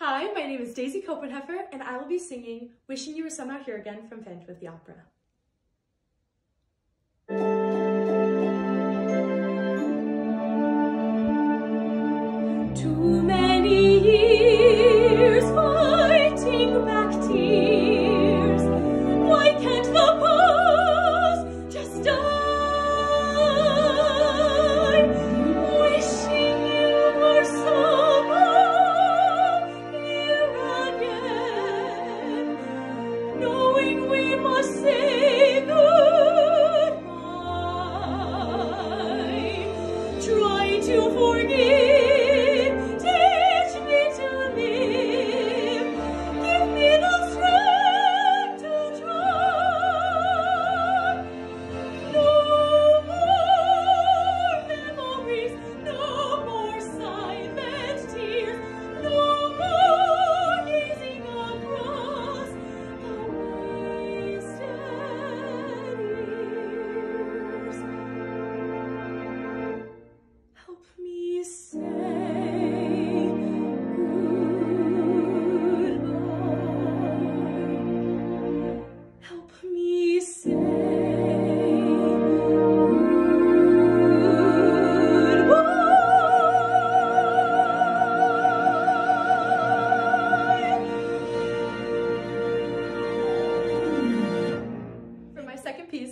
Hi, my name is Daisy Kopenhefer, and I will be singing Wishing You Were Somehow Here Again from Phantom of the Opera. Too many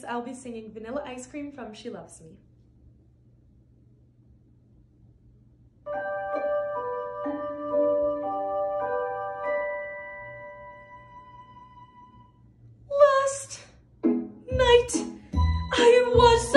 I'll be singing Vanilla Ice Cream from She Loves Me. Last night I was